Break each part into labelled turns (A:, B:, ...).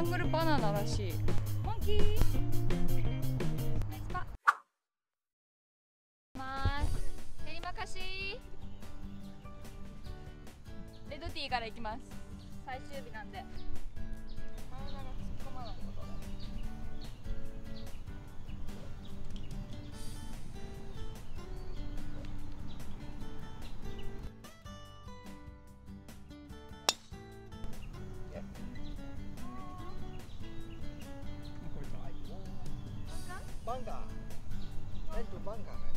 A: ャングルバナナらしい。モンキー。パ。ます。テリマカシレッドティーからいきます。最終日なんで。
B: ー。レ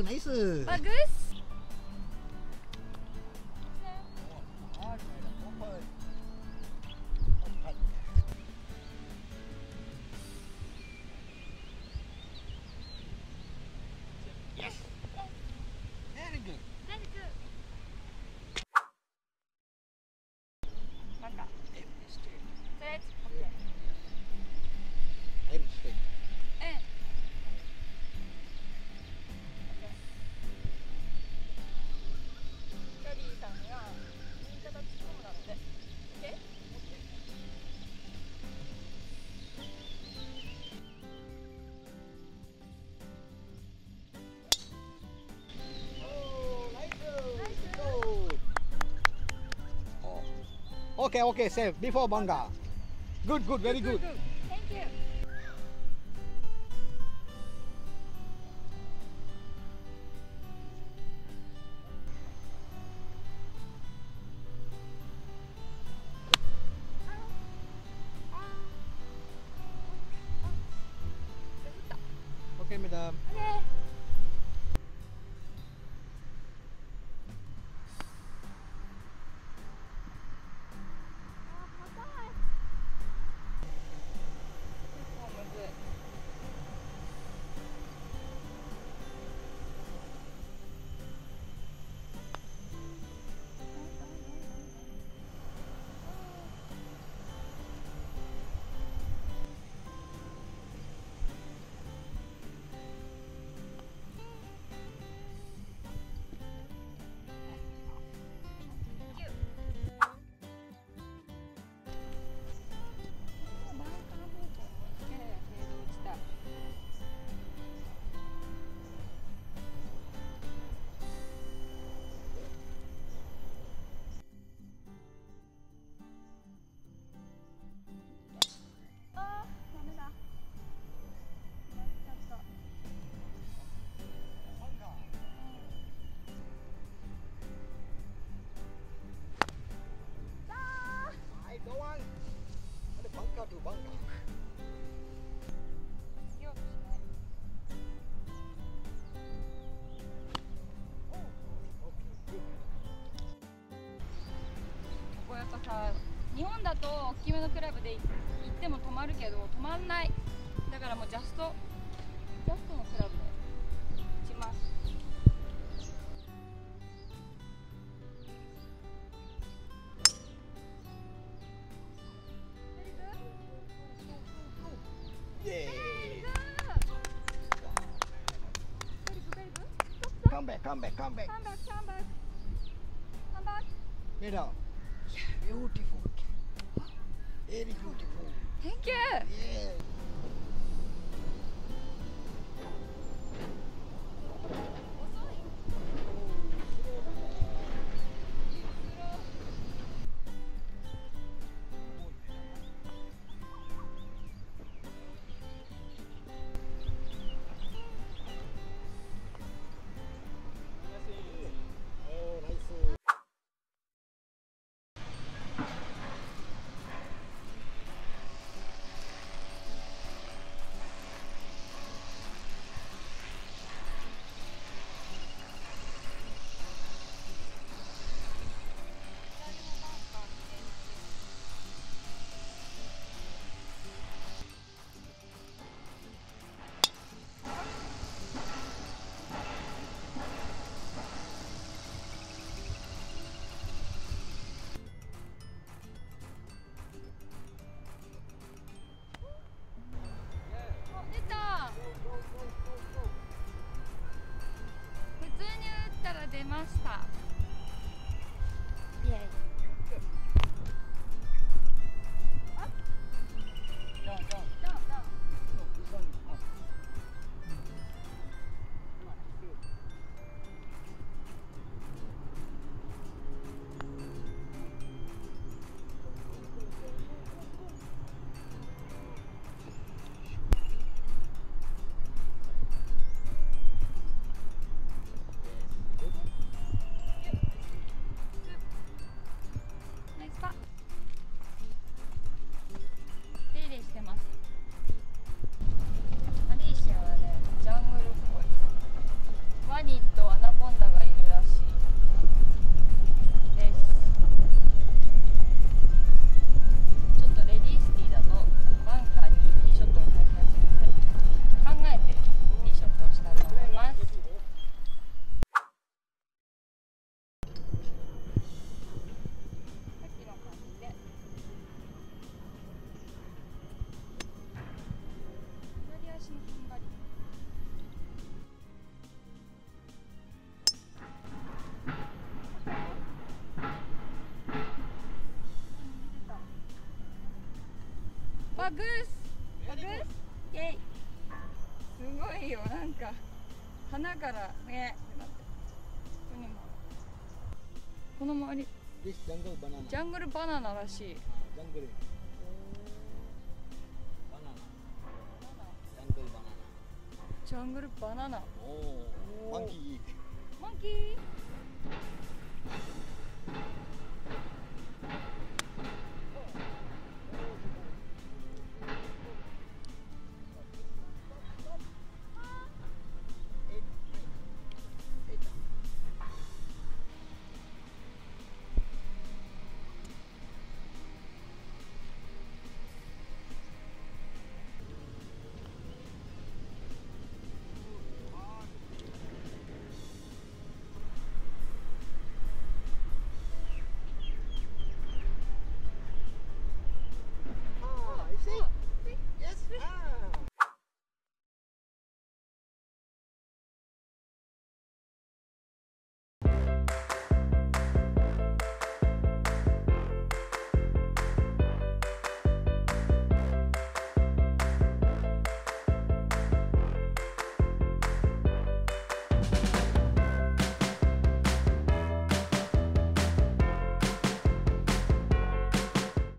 A: you
B: う Okay, okay, safe. Before Banga. Good, good, very good. good.
A: Thank you. Okay, madam. Okay. ここやっぱさ日本だと大きめのクラブで行っても止まるけど止まんない。だからもうジャストジャストのクラブで打ちます。
B: イェーイ。
A: Come
B: Come back, come back, come back.
A: back, come back. Come back.
B: Beautiful. Very beautiful.
A: Thank you.
B: Yeah.
A: れまバグース。バグース。イェイすごいよなんか。鼻からねって。なってここにもこの周り.ジャングルバナナらしい。
B: Ah, jungle. Banana. Jungle banana.
A: ジャングルバナナ。
B: Oh, monkey eat.
A: モンキー